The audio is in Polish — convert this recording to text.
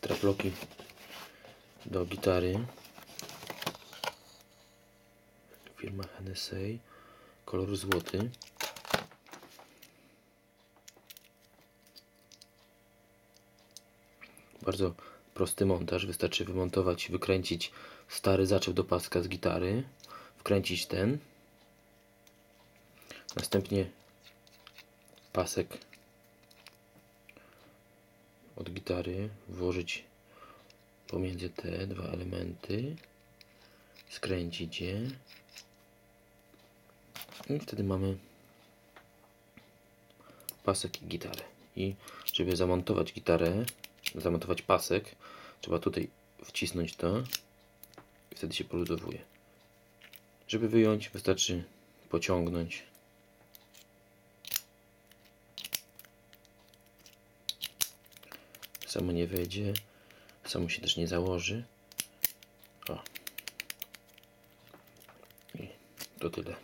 straploki do gitary. Firma Hennessy. Kolor złoty. Bardzo prosty montaż. Wystarczy wymontować, wykręcić stary zaczep do paska z gitary. Wkręcić ten. Następnie pasek od gitary włożyć pomiędzy te dwa elementy, skręcić je i wtedy mamy pasek i gitarę. I żeby zamontować gitarę, zamontować pasek, trzeba tutaj wcisnąć to i wtedy się poluzowuje. Żeby wyjąć, wystarczy pociągnąć. Samo nie wejdzie, samo się też nie założy. O. I to tyle.